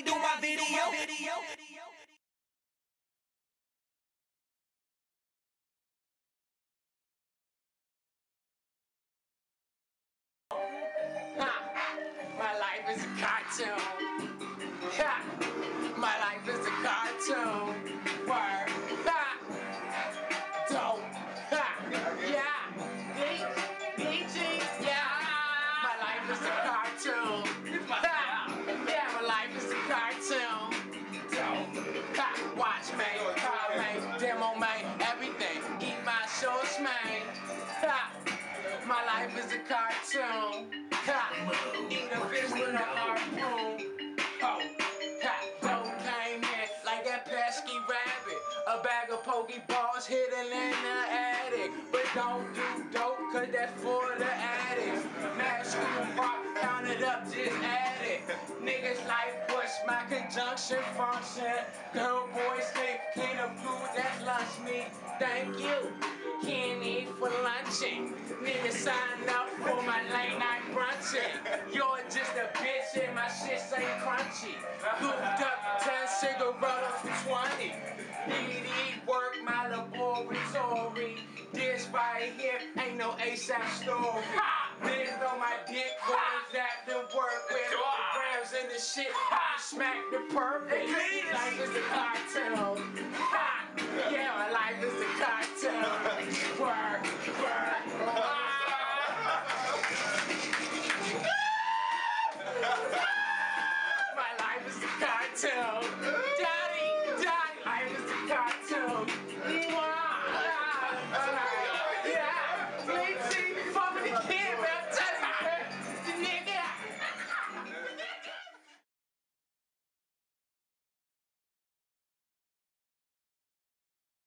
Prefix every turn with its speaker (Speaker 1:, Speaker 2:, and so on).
Speaker 1: Do my video.
Speaker 2: My life is a cartoon. My life is a cartoon. Watch me, call me, demo me, everything. Eat my shorts, man. Ha! My life is a cartoon. Ha! Eat a fish with a harpoon. Ha! Dope came in like that pesky rabbit. A bag of pokeballs hidden in the attic. But don't do dope, cause that's for count it up, just add it. Niggas like push my conjunction function. Girl, boys think clean up food, that's lunch meat. Thank you. Can't eat for lunching. Niggas sign up for my late night brunching. You're just a bitch and my shit ain't crunchy. Looped up 10 cigarettes for 20. Need to eat work, my laboratory. This right here ain't no ASAP story. Niggas on my dick, and the shit, I smack the perfect. Life is a cartel. Ha! Yeah, my life is a cartel. Work, work. Ah! My life is a cartel. Daddy, daddy, life is a. Mwah.